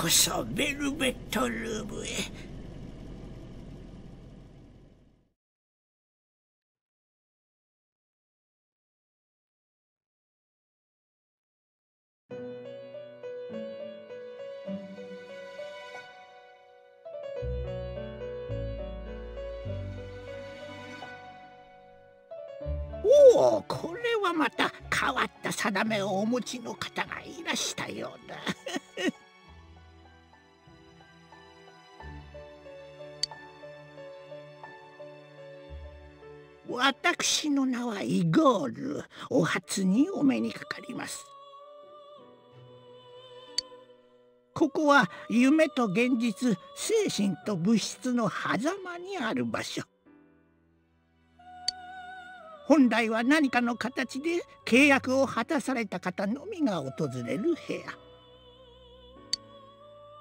こそベルベットルームへ。おおこれはまた変わった定めをお持ちの方がいらしたようだ。私の名はイゴール。お初にお目にかかります。ここは夢と現実精神と物質の狭間にある場所。本来は何かの形で契約を果たされた方のみが訪れる部屋。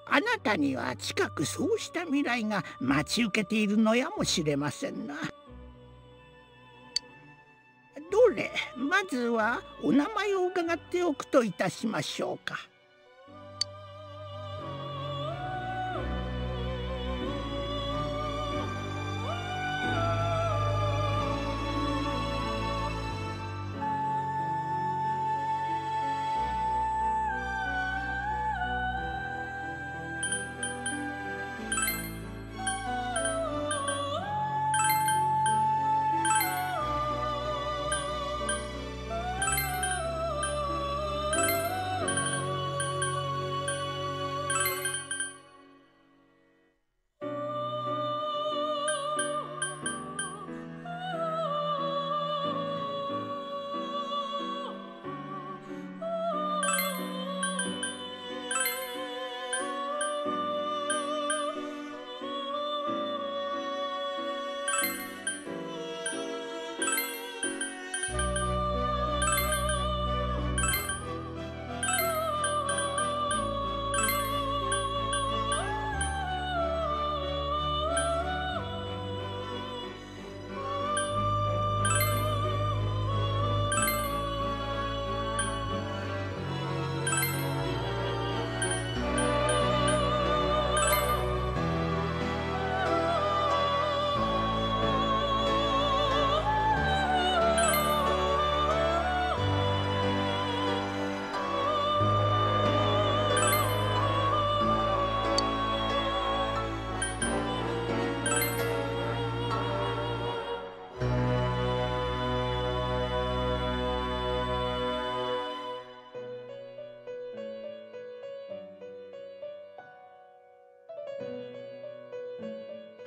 あなたには近くそうした未来が待ち受けているのやもしれませんな。れまずはお名前を伺っておくといたしましょうか。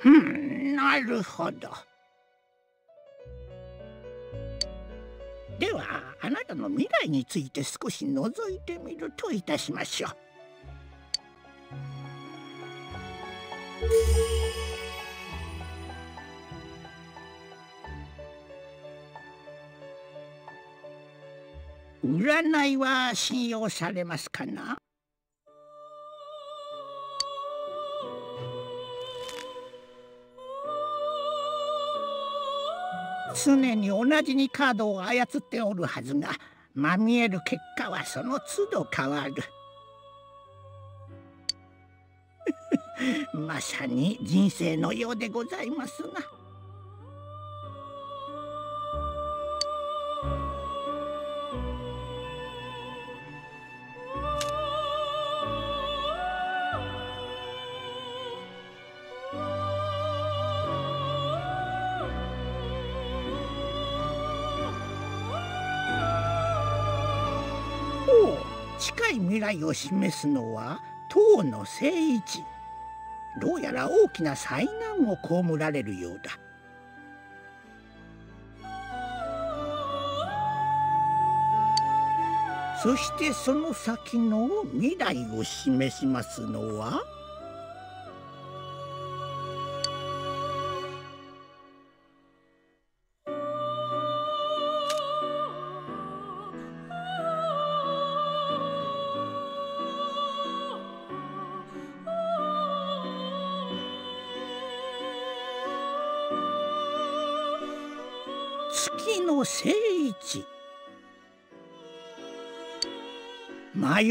ふんなるほど。ではあなたの未来について少し覗いてみるといたしましょう。占いは信用されますかな？常に同じにカードを操っておるはずがまみえる結果はその都度変わる まさに人生のようでございますな。未来を示すのは唐の聖一。どうやら大きな災難を被られるようだ。そしてその先の未来を示しますのは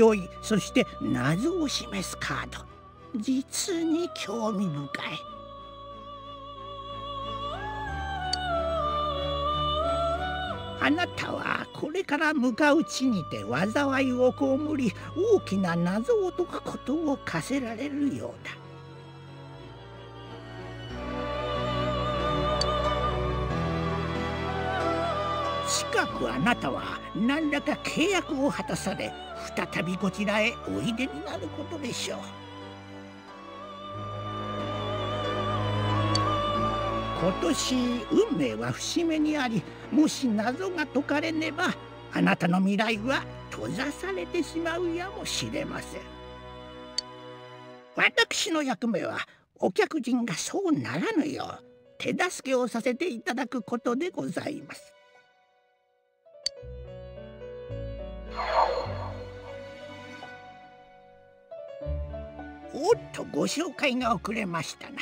月の聖一迷い。そして謎を示すカード。実に興味深い。あなたはこれから向かう地にて災いを被り大きな謎を解くことを課せられるようだ。くあなたは何らか契約を果たされ再びこちらへおいでになることでしょう。今年運命は節目にありもし謎が解かれねばあなたの未来は閉ざされてしまうやもしれません。私の役目はお客人がそうならぬよう手助けをさせていただくことでございます。おっとご紹介が遅れましたな。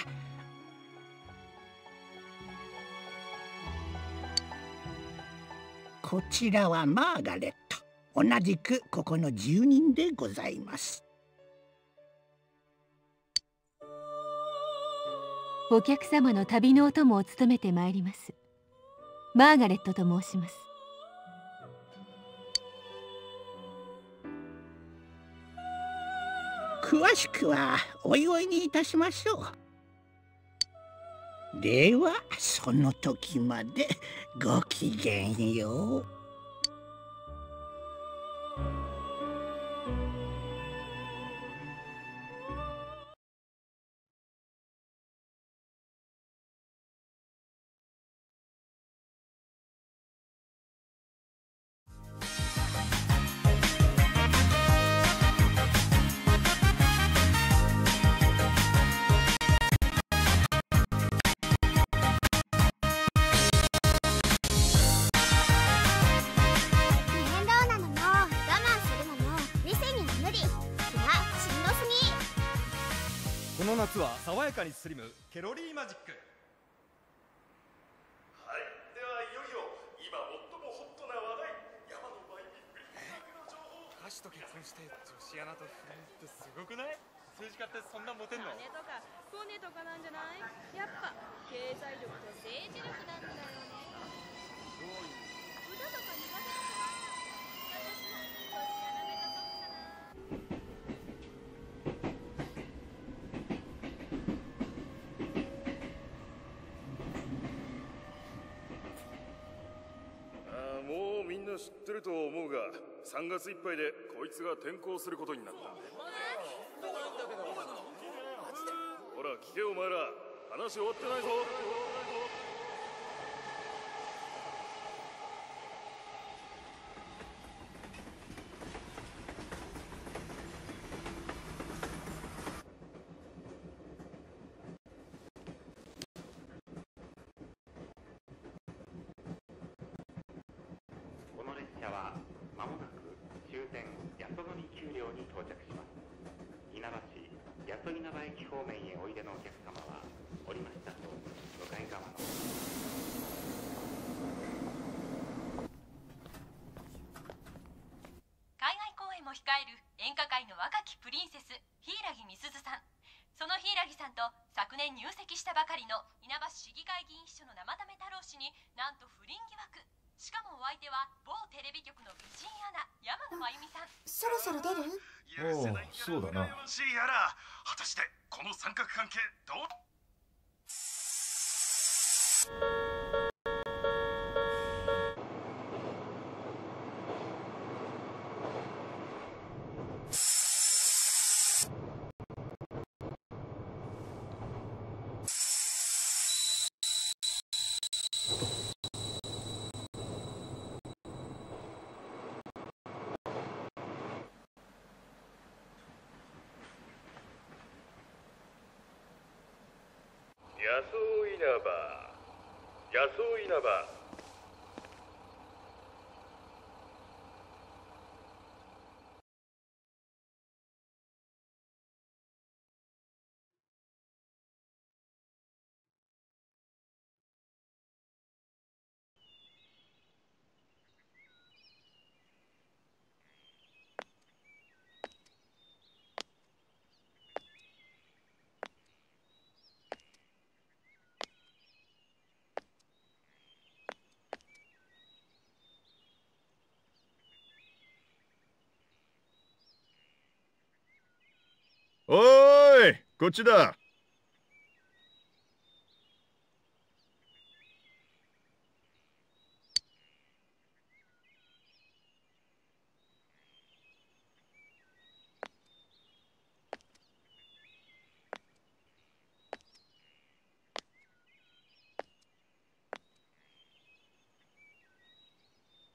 こちらはマーガレット。同じくここの住人でございます。お客様の旅のお供を務めてまいります。マーガレットと申します。詳しくはおいおいにいたしましょうではその時までごきげんよう。夏は爽やかにスリム。ケロリーマジック。はい。ではいよいよ今最もホットな話題。山のバイビブリックの情報。歌手と結婚して女子アナと不倫ってすごくない？政治家ってそんなモテんの？金とかコネとかなんじゃない？やっぱ経済力と政治力なんだよね歌とか苦手だから私も女子アナ目指そうかなああ知ってると思うが3月いっぱいでこいつが転校することになった。ほら聞けお前ら。話終わってないぞこの列車はまもなく終点八十乗丘陵に到着します稲葉市八十稲葉駅方面へおいでのお客様は降りましたと向かい側の海外公演も控える演歌界の若きプリンセス柊美鈴さん。その柊さんと昨年入籍したばかりの稲葉市議会議員秘書の生為太郎氏になんと不倫疑惑。しかもお相手は某テレビ局の美人アナ山野真由美さん。そろそろ出る許せないそうだなしいやら果たしてこの三角関係どう？おーいこっちだ。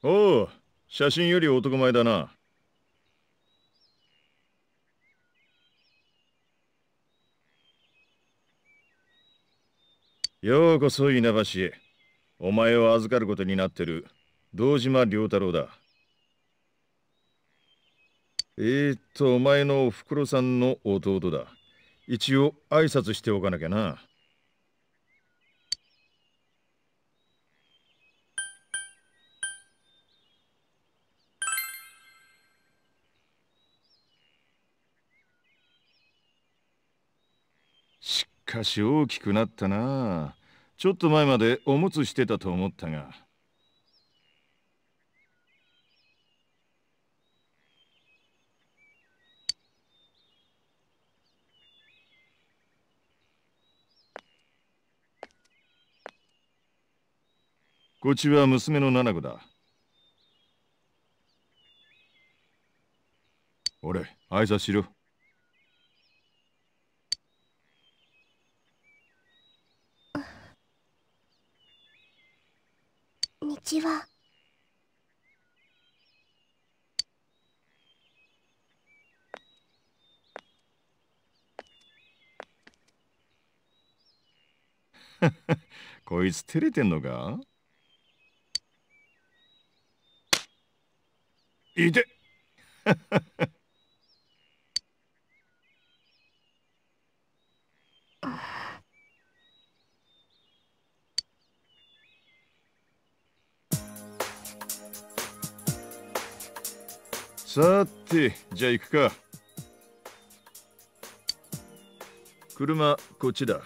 おう写真より男前だな。ようこそ稲橋へ。お前を預かることになってる堂島良太郎だ。えー、っとお前のおふくろさんの弟だ。一応挨拶しておかなきゃな。かし大きくなったな。ちょっと前までおむつしてたと思ったが。こっちは娘の七子だ。俺挨拶しろ。道は？こいつ照れてんのか？いて！さてじゃあ行くか。車こっちだ。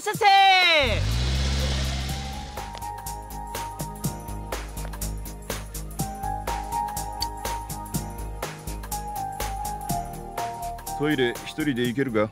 らっしゃせトイレ一人で行けるか？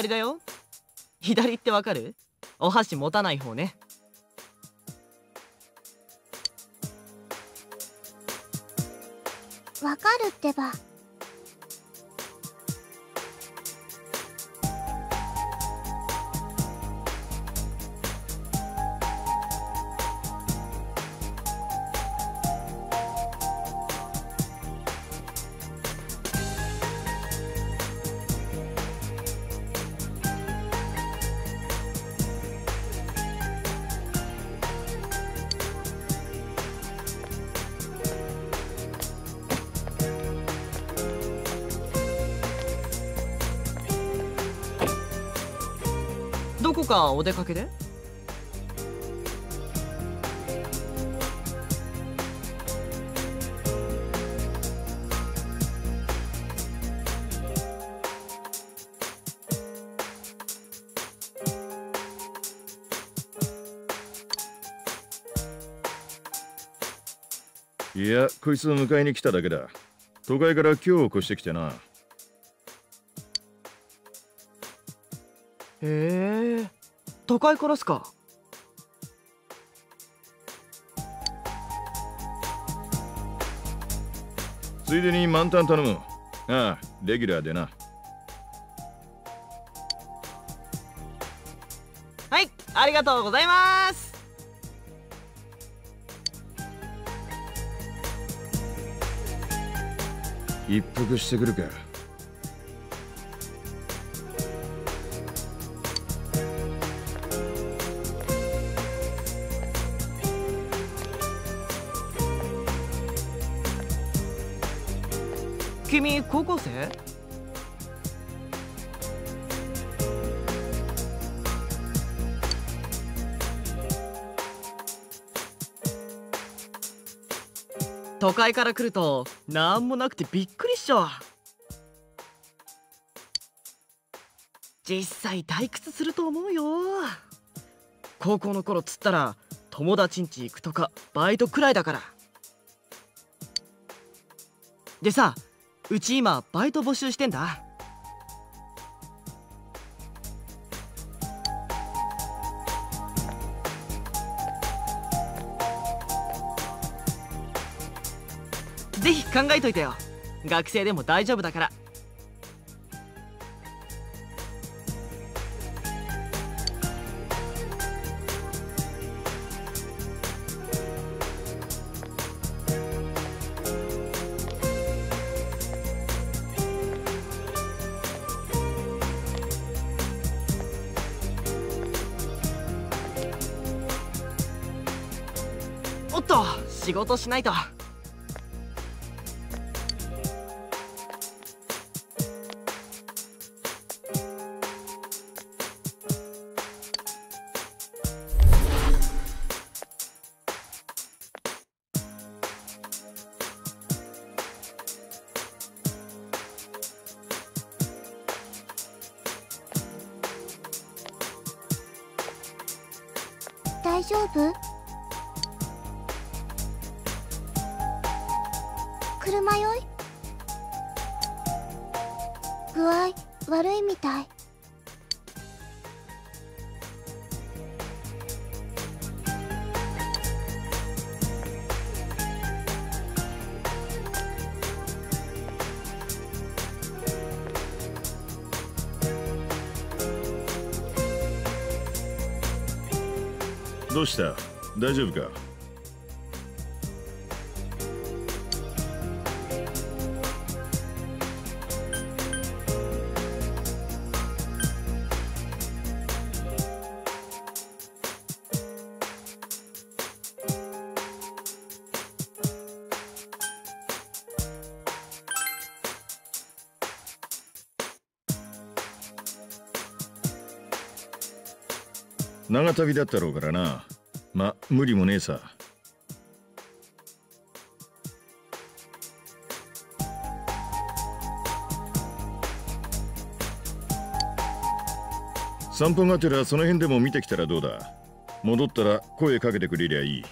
左だよ。左ってわかる？お箸持たない方ね。わかるってば。お出かけで？いやこいつを迎えに来ただけだ。都会から今日を越してきてな。都会からっすか？ついでに満タン頼む。ああレギュラーでな。はいありがとうございます。一服してくるか高校生？都会から来るとなんもなくてびっくりっしょ。実際退屈すると思うよ。高校の頃つったら友達ん家行くとかバイトくらいだから。でさうち今バイト募集してんだ。ぜひ考えといてよ。学生でも大丈夫だから。事しないと。大丈夫か？長旅だったろうからな。ま無理もねえさ。散歩がてらその辺でも見てきたらどうだ。戻ったら声かけてくれりゃいい。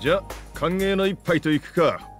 じゃ歓迎の一杯といくか。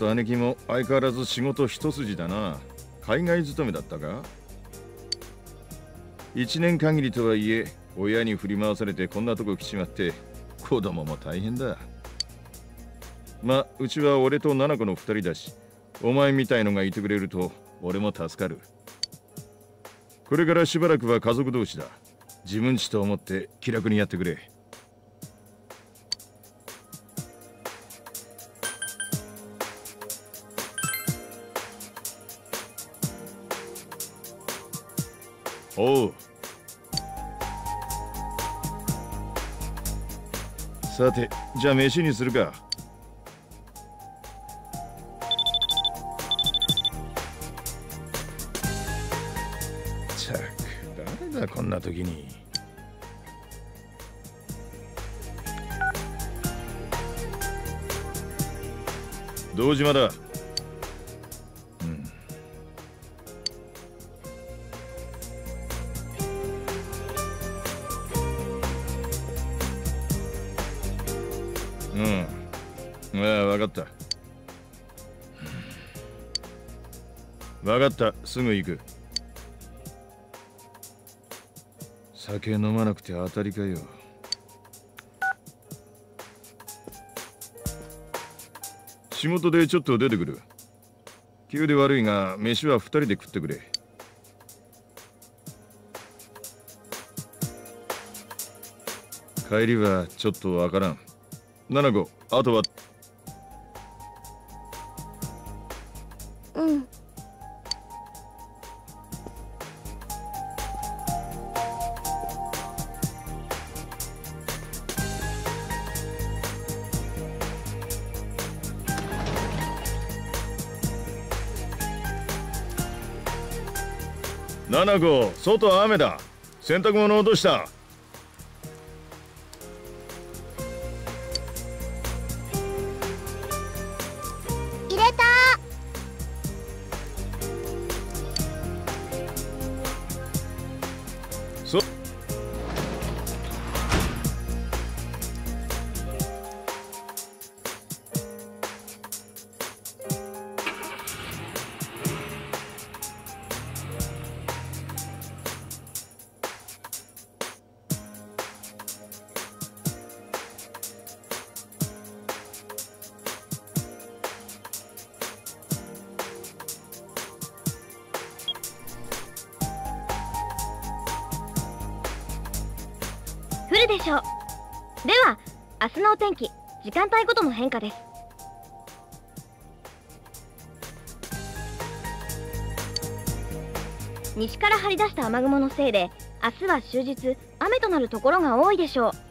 と姉貴も相変わらず仕事一筋だな。海外勤めだったか？一年限りとはいえ親に振り回されてこんなとこ来ちまって子供も大変だ。まうちは俺と七子の二人だしお前みたいのがいてくれると俺も助かる。これからしばらくは家族同士だ。自分ちと思って気楽にやってくれ。おう。さてじゃあ飯にするか。たく誰だこんな時に。堂島だ。かった。すぐ行く。酒飲まなくて当たりかよ。仕事でちょっと出てくる。急で悪いが、飯は二人で食ってくれ。帰りはちょっとわからん。七子、あとは外雨だ。洗濯物落とした。降るでしょう。では明日のお天気時間帯ごとの変化です。西から張り出した雨雲のせいで明日は終日雨となるところが多いでしょう。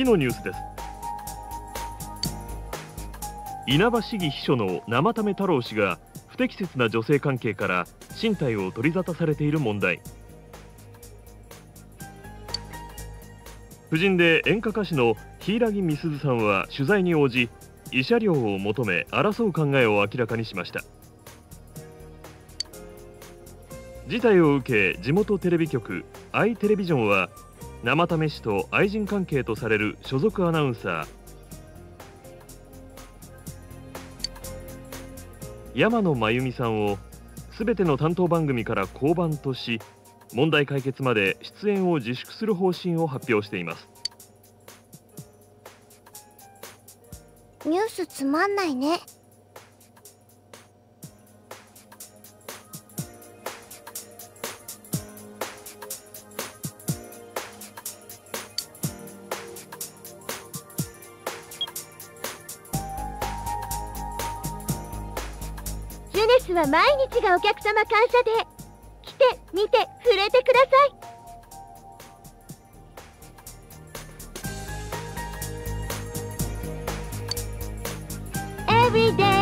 次のニュースです。稲葉市議秘書の生為太郎氏が不適切な女性関係から身体を取り沙汰されている問題。夫人で演歌歌手の柊美鈴さんは取材に応じ慰謝料を求め争う考えを明らかにしました。事態を受け地元テレビ局アイテレビジョンは生為氏と愛人関係とされる所属アナウンサー。山野真由美さんをすべての担当番組から降板とし問題解決まで出演を自粛する方針を発表しています。ニュースつまんないね。ネスは毎日がお客様感謝で来て見て触れてください。エブ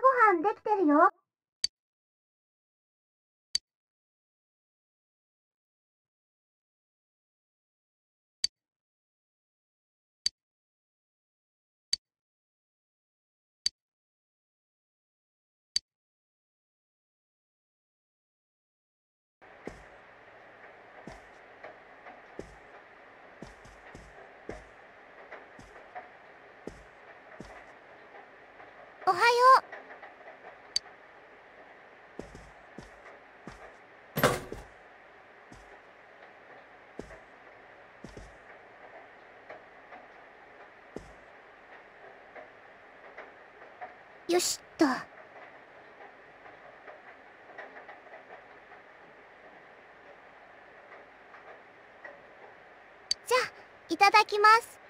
ごはんできてるよ。おはよう。よしっと。じゃあ、いただきます。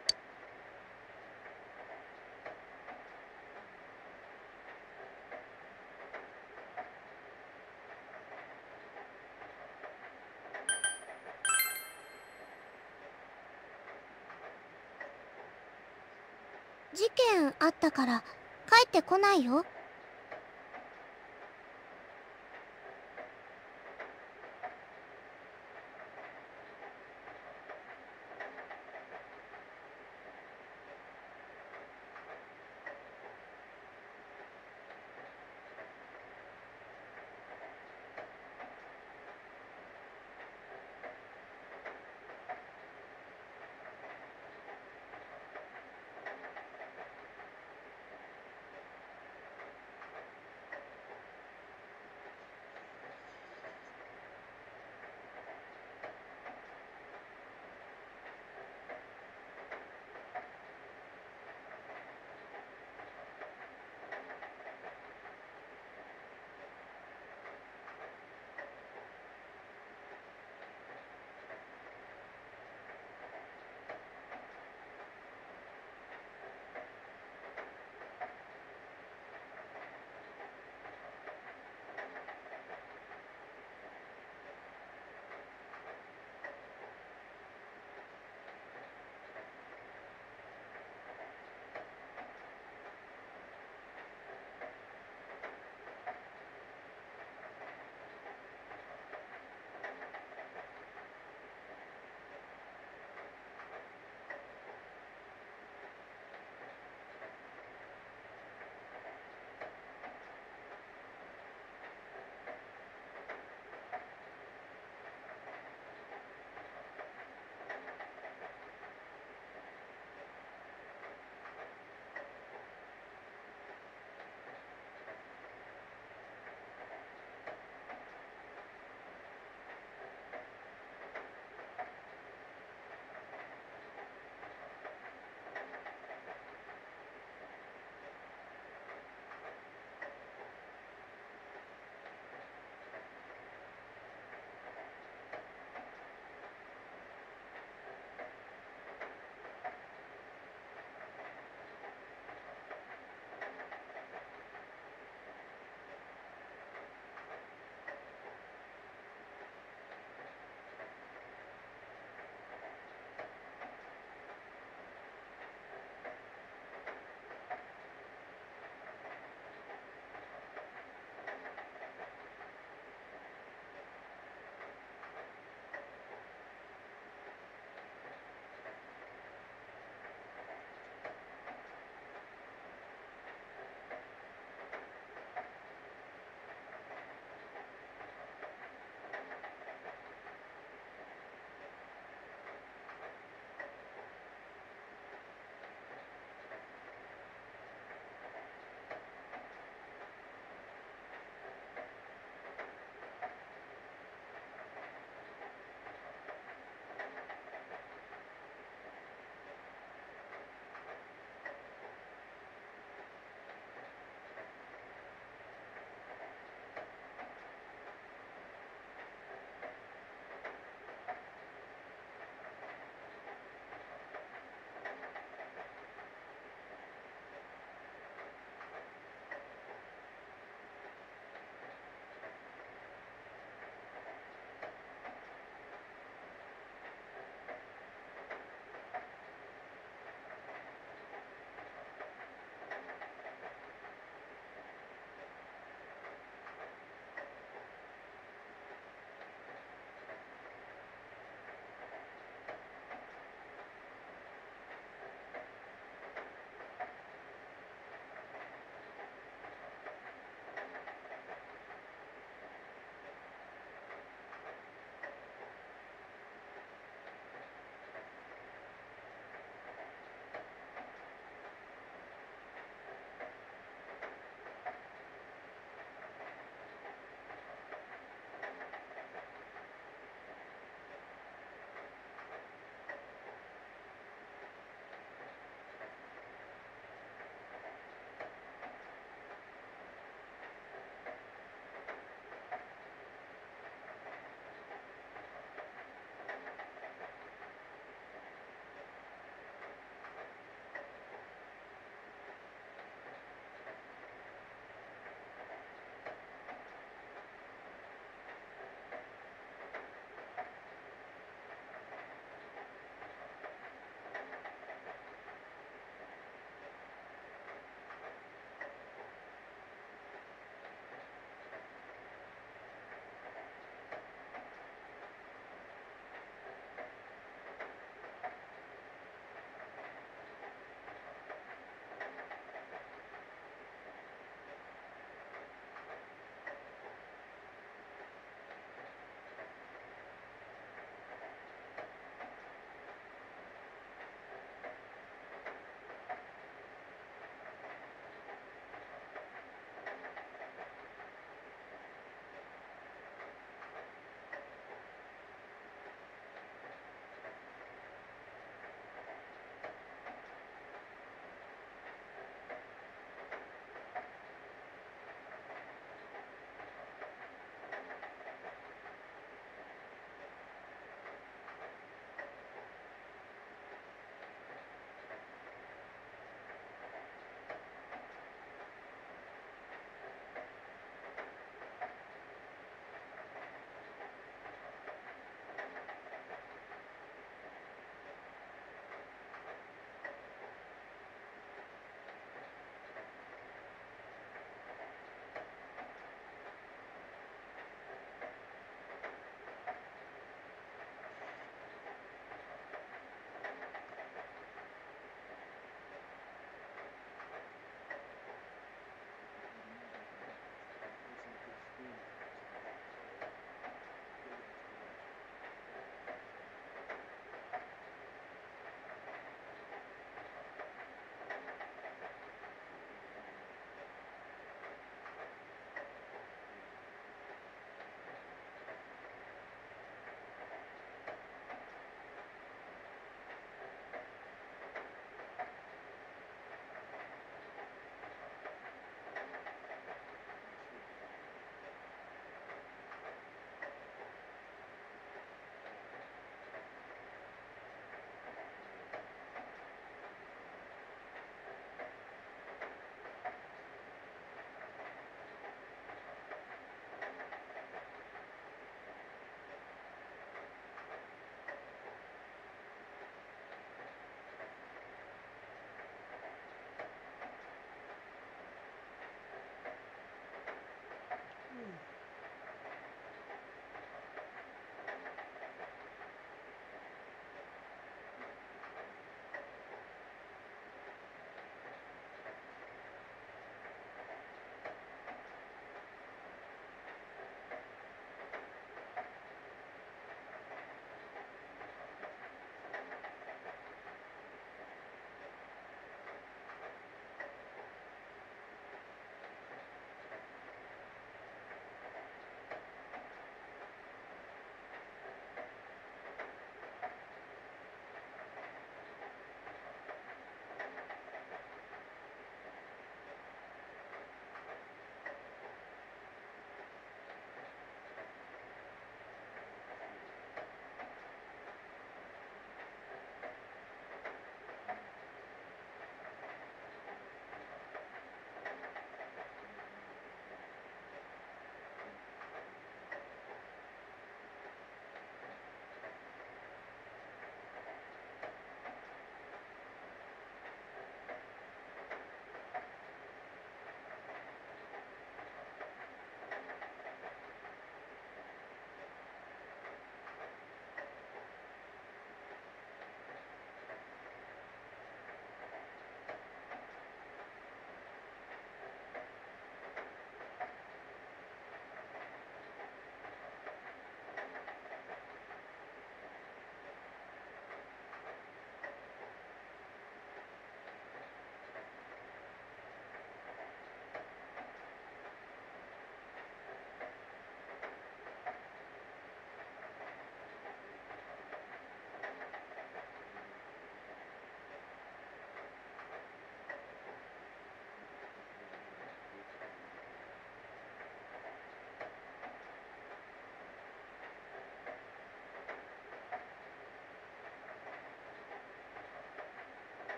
事件あったから帰ってこないよ。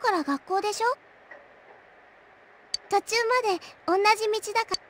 から学校でしょ？途中まで同じ道だから。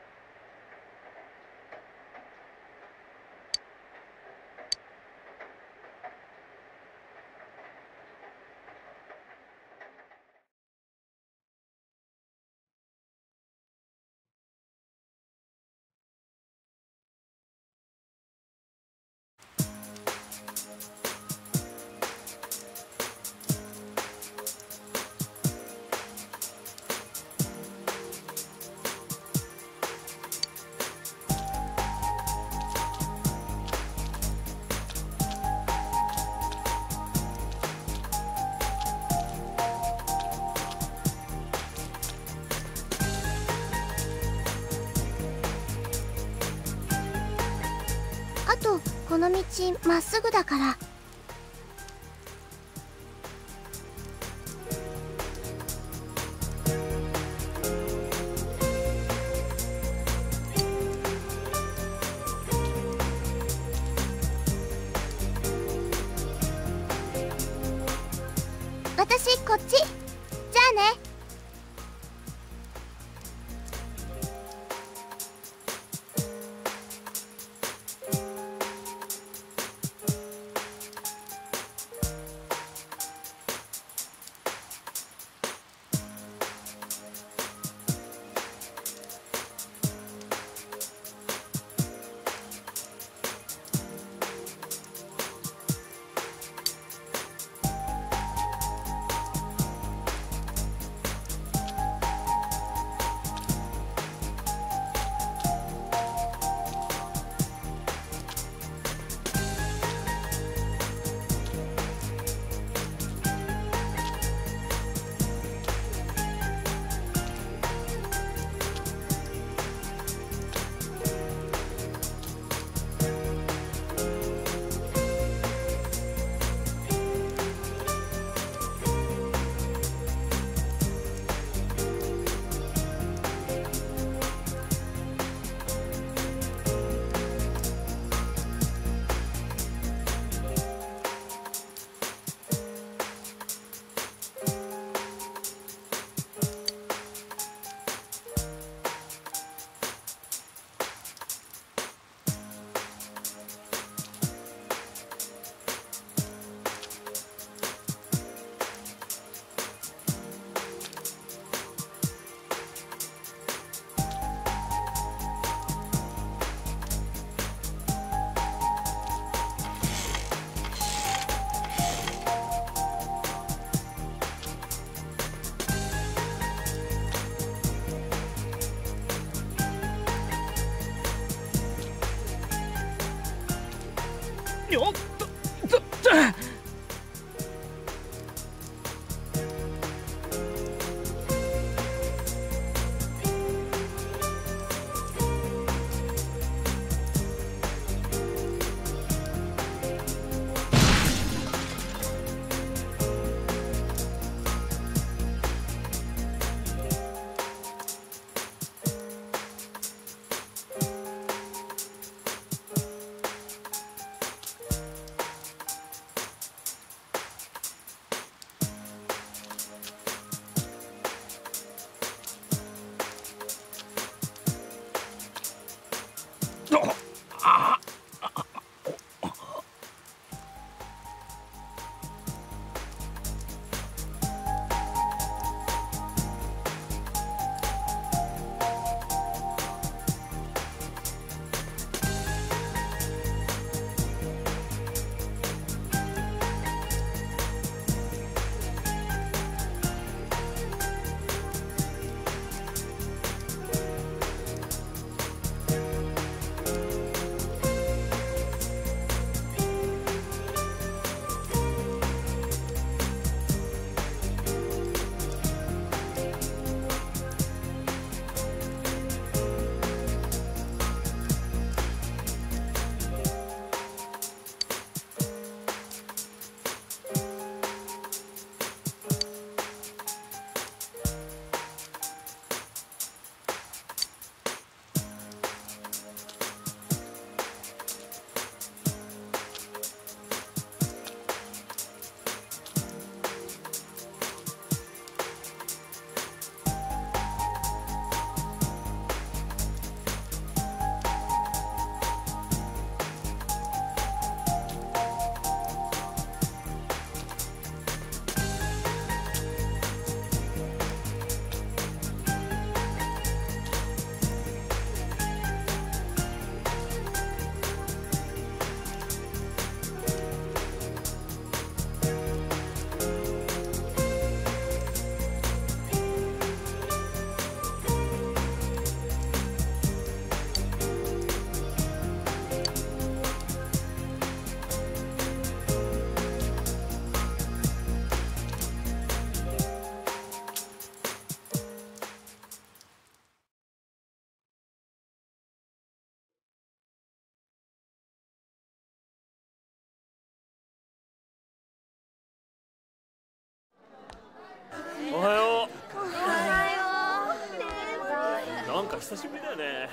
久しぶりだよね。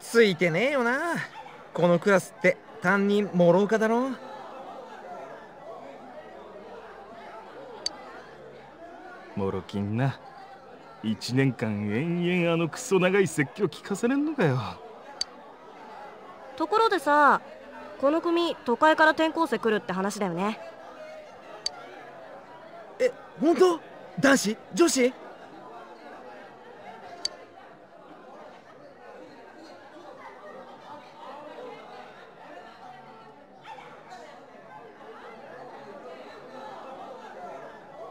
ついてねえよな。このクラスって。担任諸岡だろ。モロキンな1年間延々あのクソ長い説教聞かせれんのかよ。ところでさこの組都会から転校生来るって話だよね。え本当？男子？女子？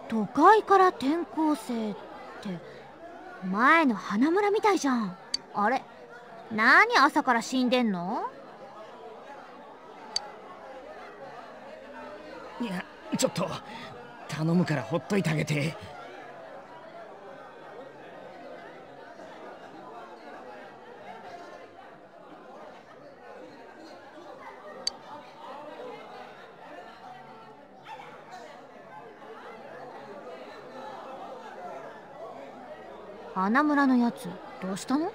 都会から転校生って前の花村みたいじゃん。あれ？何朝から死んでんの？いやちょっと頼むからほっといてあげて。花村のやつどうしたの？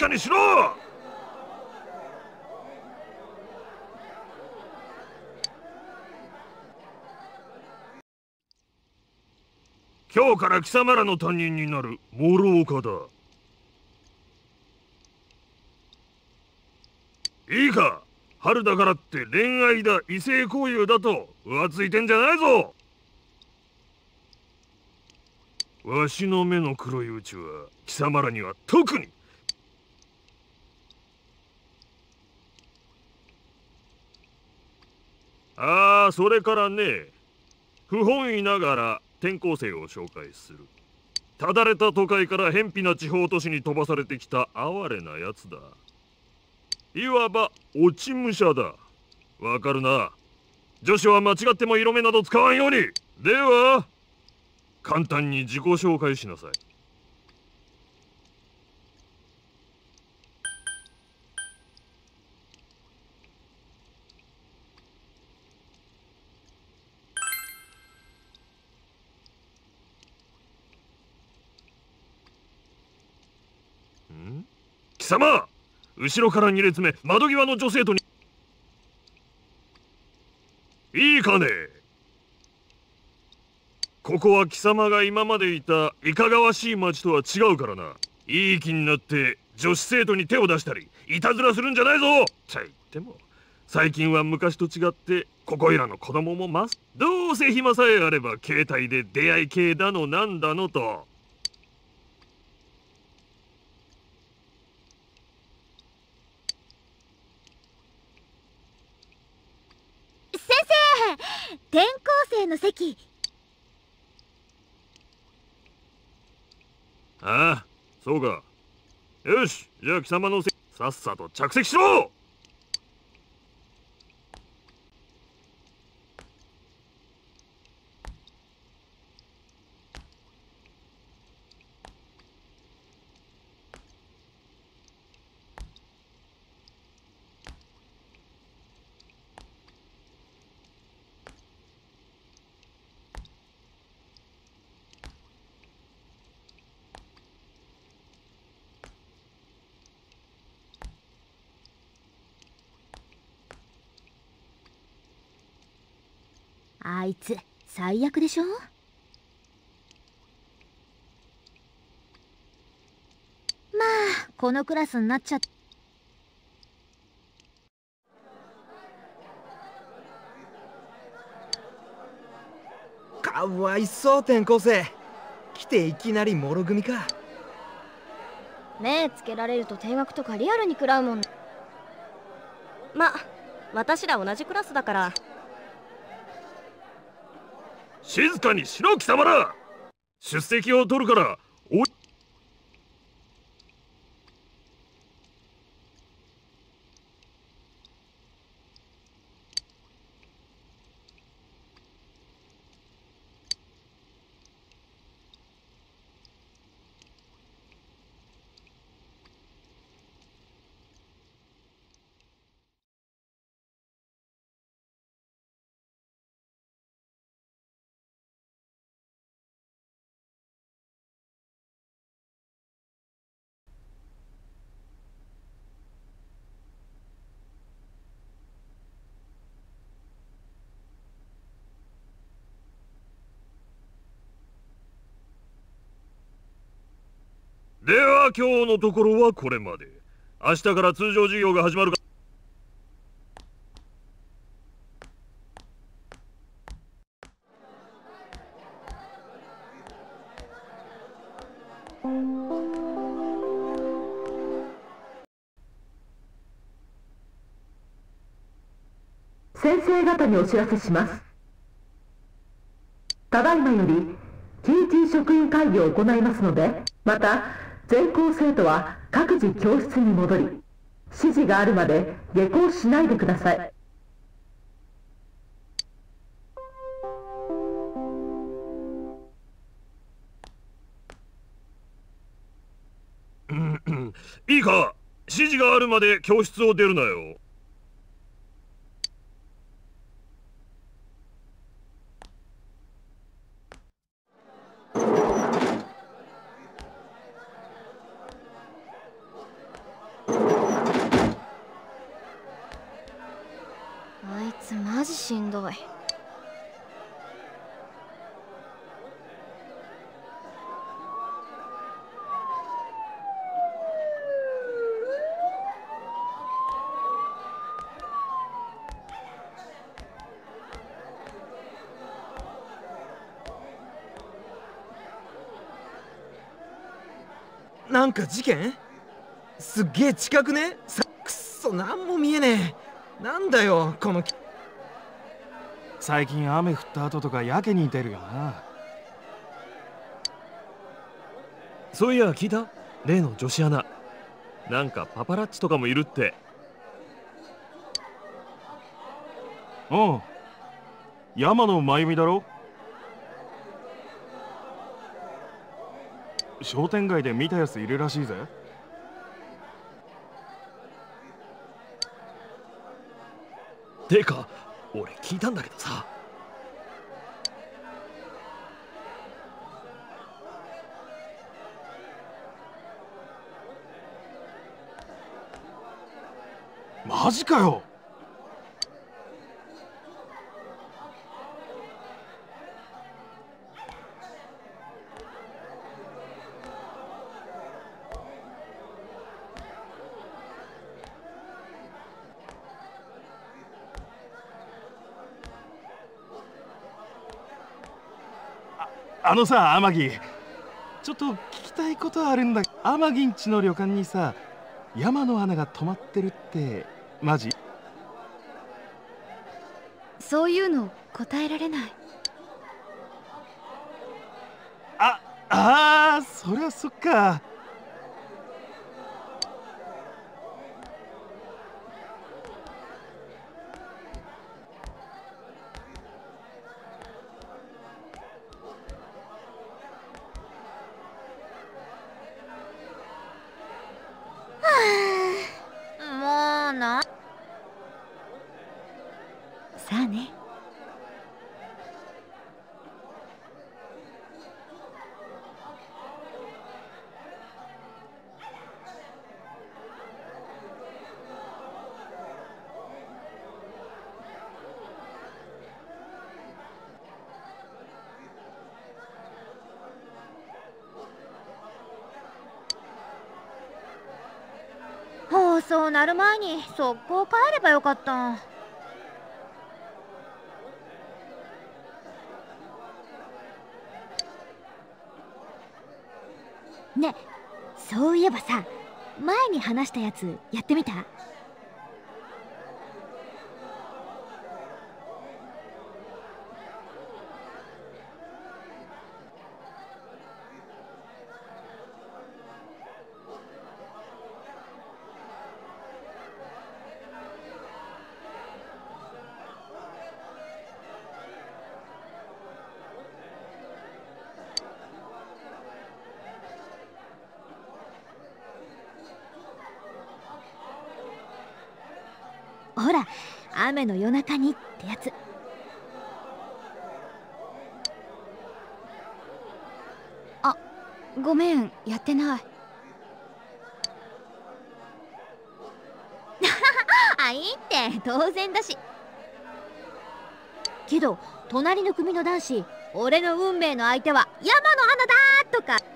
かにしろ。今日から貴様らの担任になる諸岡だ。いいか。春だからって恋愛だ異性交友だと浮ついてんじゃないぞ。わしの目の黒いうちは貴様らには特に。それからね不本意ながら転校生を紹介する。ただれた都会から偏僻な地方都市に飛ばされてきた哀れなやつだ。いわば落ち武者だ。わかるな。女子は間違っても色目など使わんように。では簡単に自己紹介しなさい。様。後ろから2列目窓際の女性とに。いいかね。ここは貴様が今までいたいかがわしい町とは違うからな。いい気になって女子生徒に手を出したりいたずらするんじゃないぞ。と言っても最近は昔と違ってここいらの子供もます。どうせ暇さえあれば携帯で出会い系だのなんだのと先生転校生の席。ああそうか。よしじゃあ貴様の席さっさと着席しろ！つ最悪でしょ？まあこのクラスになっちゃっかわいそう転校生。来ていきなりもろ組か。目つけられると定額とかリアルに食らうもん。ま私ら同じクラスだから静かにしろ貴様ら。出席を取るからおでは今日のところはこれまで。明日から通常授業が始まるか。先生方にお知らせします。ただいまより TT 職員会議を行いますのでまた全校生徒は各自教室に戻り指示があるまで下校しないでください。いいか。指示があるまで教室を出るなよあいつマジしんどい。なんか事件？すっげえ近くね？さくっそなんも見えねえ。なんだよこの最近雨降った後とかやけに出るよな。そういや聞いた？例の女子アナ。なんかパパラッチとかもいるって。うん。山野真由美だろ？商店街で見たやついるらしいぜ。てか俺聞いたんだけどさ。マジかよ。あのさ天城ちょっと聞きたいことあるんだ。天城んちの旅館にさ山の穴が止まってるってマジ？そういうの答えられない。ああーそりゃそっかもうなさあねそうなる前に速攻帰ればよかった。ねそういえばさ前に話したやつやってみたほら雨の夜中にってやつ。あごめん。やってない。あいいって。当然だし。けど隣の組の男子俺の運命の相手は山の花だとか。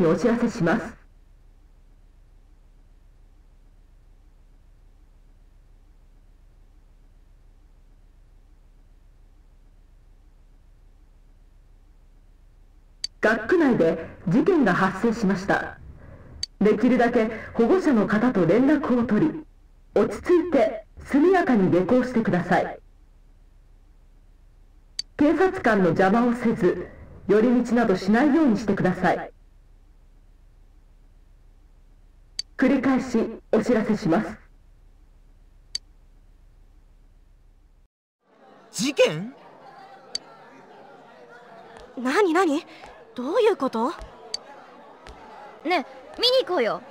にお知らせします。学区内で事件が発生しました。できるだけ保護者の方と連絡を取り落ち着いて速やかに下校してください。警察官の邪魔をせず寄り道などしないようにしてください。繰り返しお知らせします。事件？何何どういうこと？ね見に行こうよ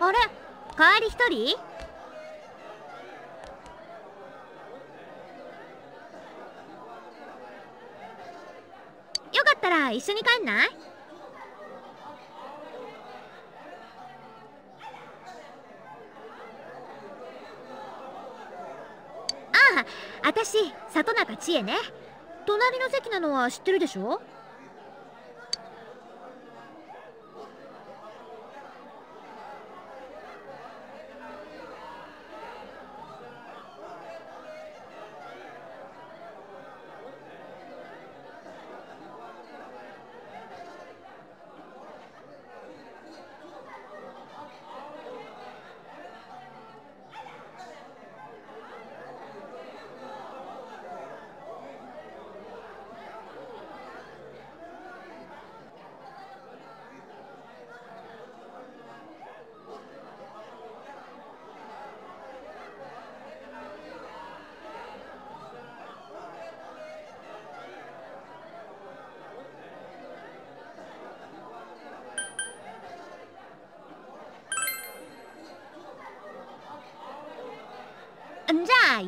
あれ帰り一人よかったら一緒に帰んないあああたし里中千恵ね。隣の席なのは知ってるでしょ？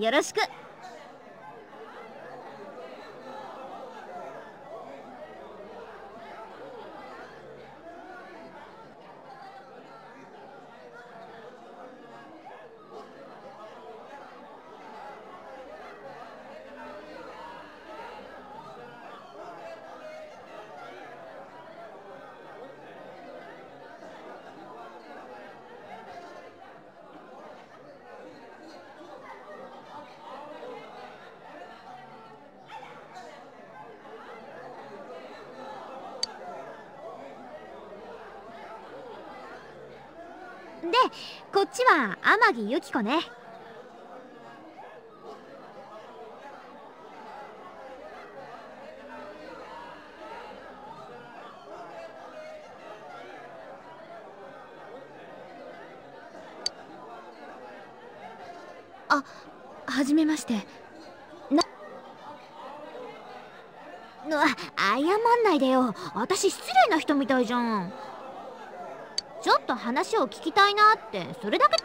よろしくでこっちは天城由紀子ね。あはじめまして。なの謝んないでよ。私失礼な人みたいじゃん。ちょっと話を聞きたいなって。それだけ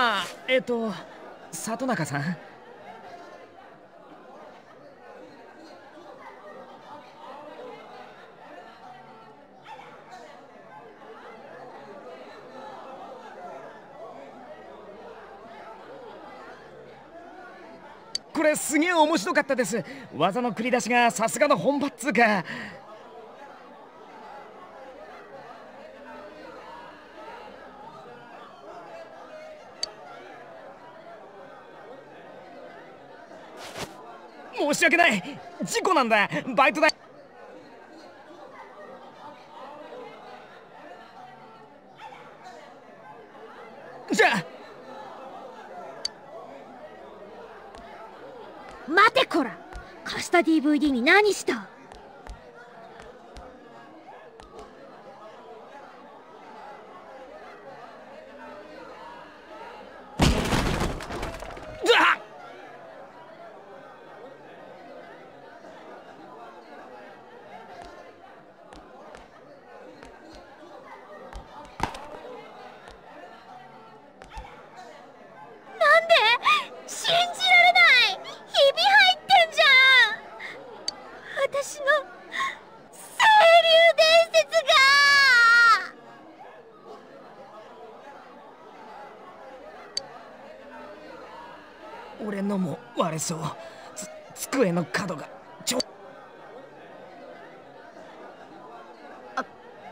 ああえっと里中さん。これすげえ面白かったです。技の繰り出しがさすがの本場っつうか。訳ない。事故なんだ。バイト代。じゃあ。待てこら貸した DVD に何したうわなんで信じられないひび入ってんじゃん私の清流伝説が俺のも割れそうつ机の角がちょ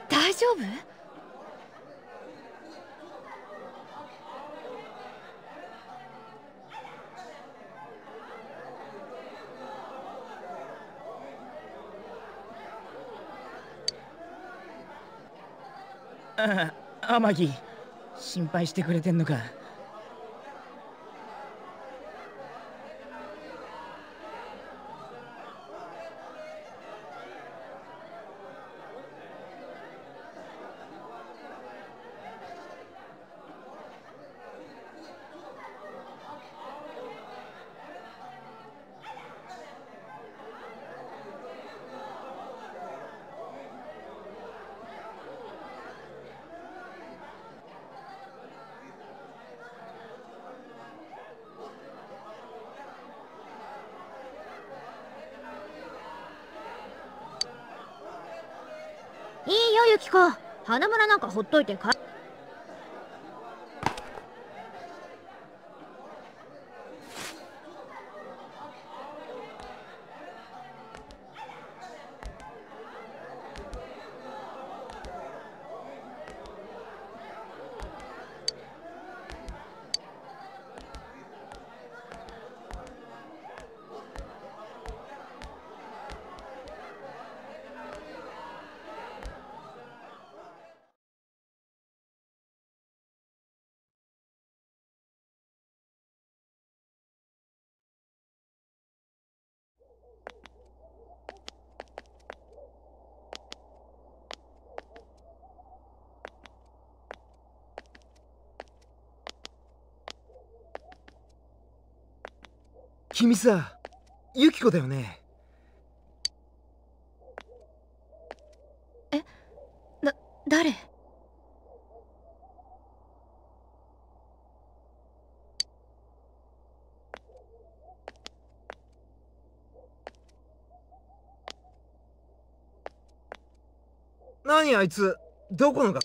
大丈夫？ああ天城心配してくれてんのかいいよユキコ花村なんかほっといて帰君さユキコだよね？だ誰？何あいつ？どこのが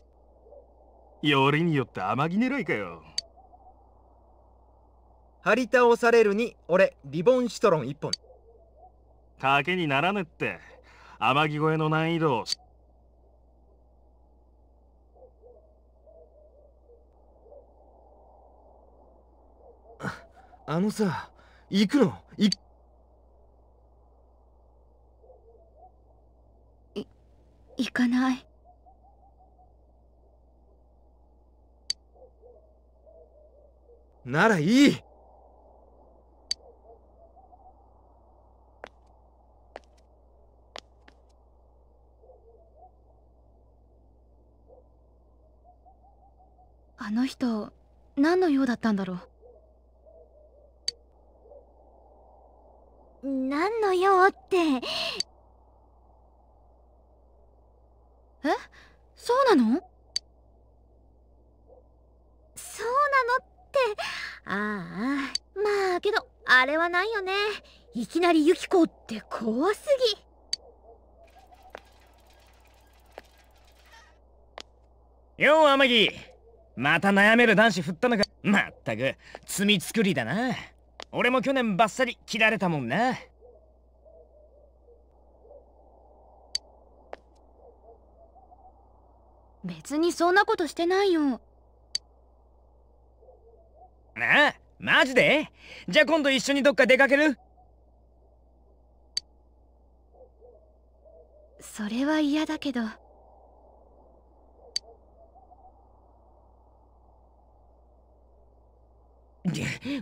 よりによって天城狙いかよ張り倒されるに俺リボンシトロン1本。賭けにならねって天城越えの難易度あのさ行くの？行行かない。ならいいあの人何の用だったんだろう？何の用って。え？そうなの？そうなのって。ああまあけどあれはないよね。いきなりユキコって怖すぎ。よう天城また悩める男子振ったのか。まったく罪作りだな。俺も去年バッサリ切られたもんな。別にそんなことしてないよ。ああマジで？じゃあ今度一緒にどっか出かける？それは嫌だけど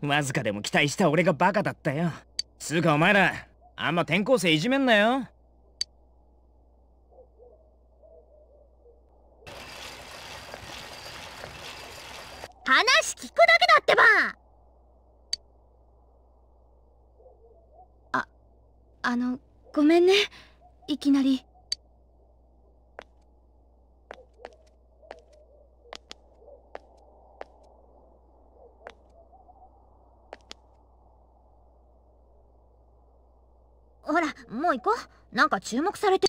わずかでも期待した俺がバカだったよ。つうかお前らあんま転校生いじめんなよ。話聞くだけだってば。ああのごめんね。いきなりほらもう行こう。なんか注目されて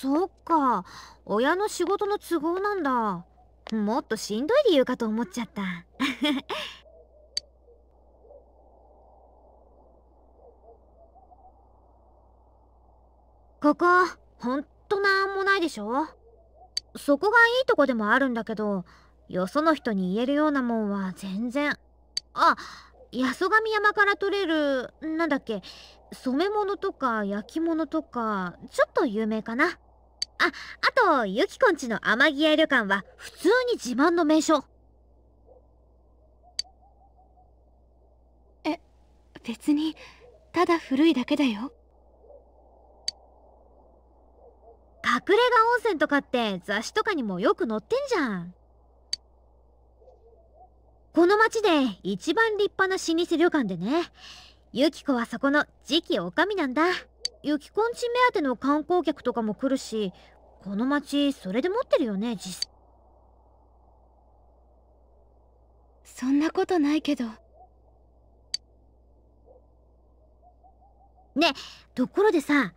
そっ親の仕事の都合なんだ。もっとしんどい理由かと思っちゃった。ここほんとなんもないでしょ？そこがいいとこでもあるんだけどよその人に言えるようなもんは全然。あ八十神山から取れるなんだっけ染め物とか焼き物とかちょっと有名かな。ああとゆきこんちの天城屋旅館は普通に自慢の名所。え別にただ古いだけだよ。隠れ家温泉とかって雑誌とかにもよく載ってんじゃん。この町で一番立派な老舗旅館でね。ユキコはそこの次期女将なんだユキコんち目当ての観光客とかも来るしこの町それで持ってるよね実そんなことないけど。ねところでさ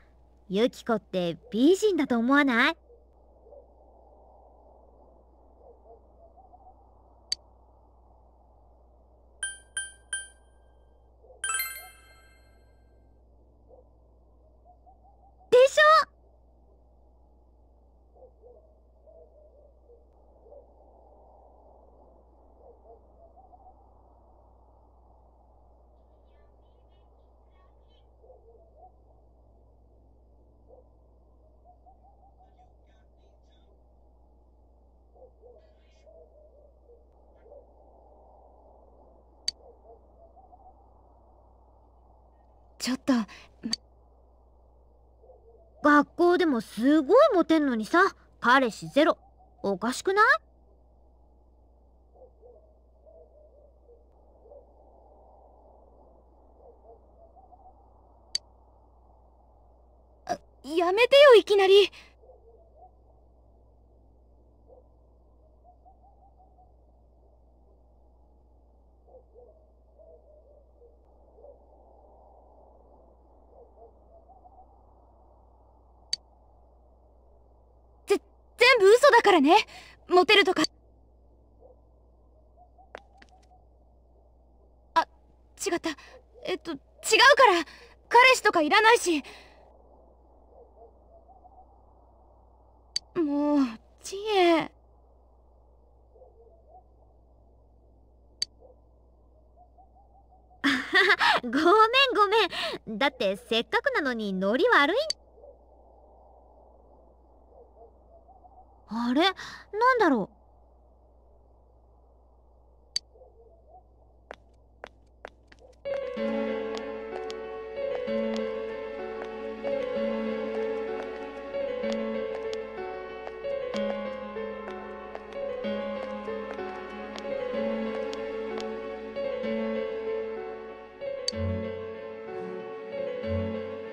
ユキコって美人だと思わないでしょちょっと、ま、学校でもすごいモテんのにさ。彼氏ゼロ。おかしくない？やめてよいきなり。嘘だからね。モテるとか。あ違った。えっと違うから。彼氏とかいらないし。もう知恵。ごめんごめん。だってせっかくなのにノリ悪いんあれ？なんだろ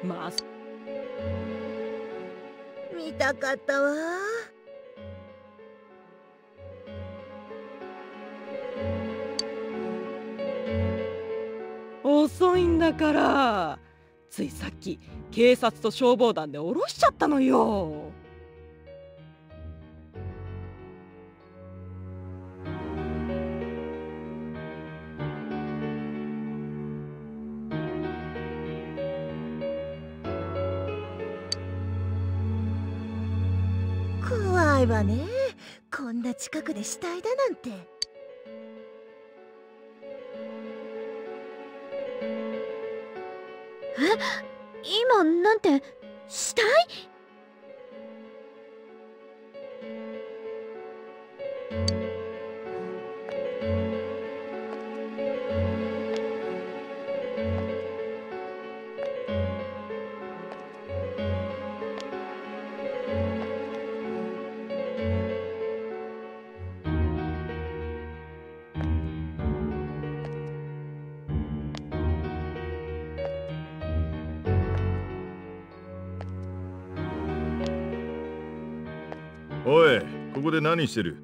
まあ。見たかったわ遅いんだから。ついさっき警察と消防団で降ろしちゃったのよ。怖いわね。こんな近くで死体だなんて。なんてしたいで何してる？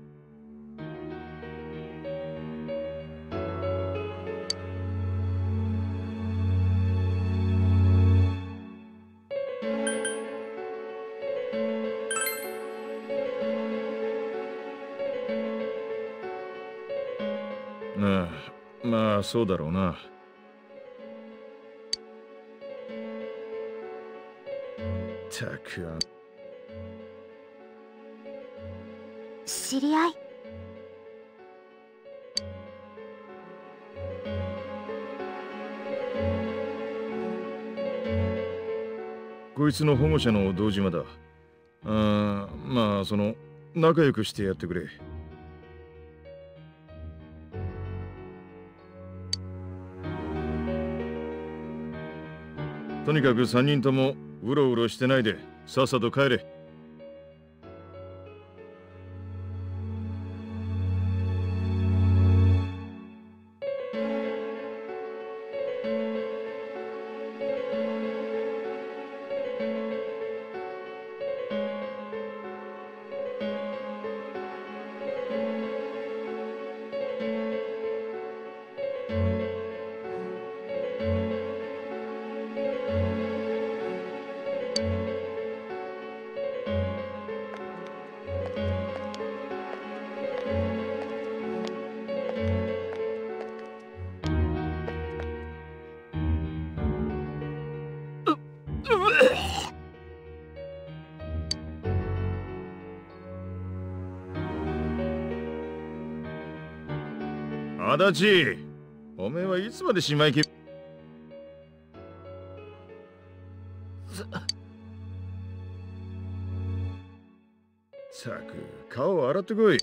ああまあそうだろうな。たくあ知り合い。こいつの保護者の堂島だ。あまあその仲良くしてやってくれ。とにかく3人ともうろうろしてないでさっさと帰れ。おめえはいつまで島行きさく顔を洗ってこい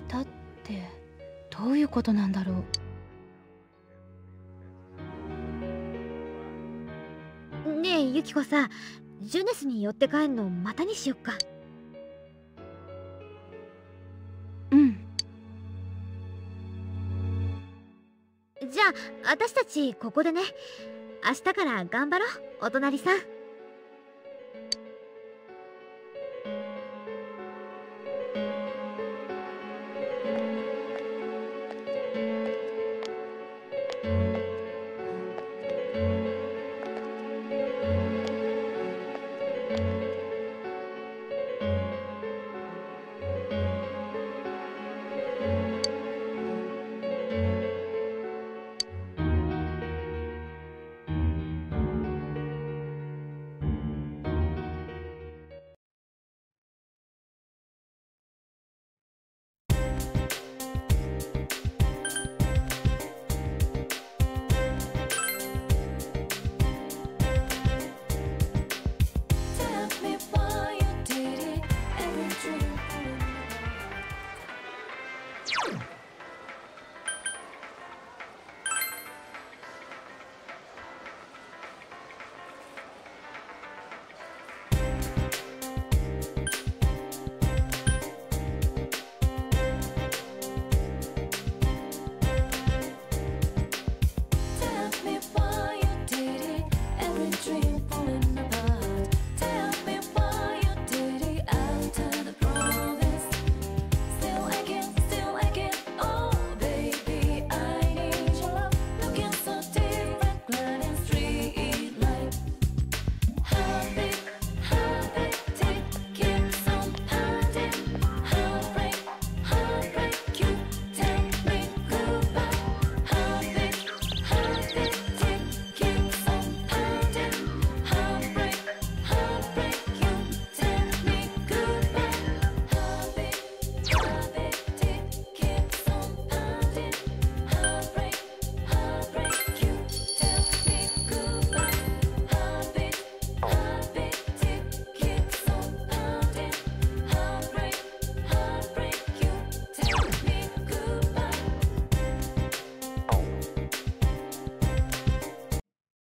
てたってどういうことなんだろう？ねえユキコさジュネスに寄って帰んのまたにしよっか。うん。じゃあ私たちここでね。明日から頑張ろうお隣さん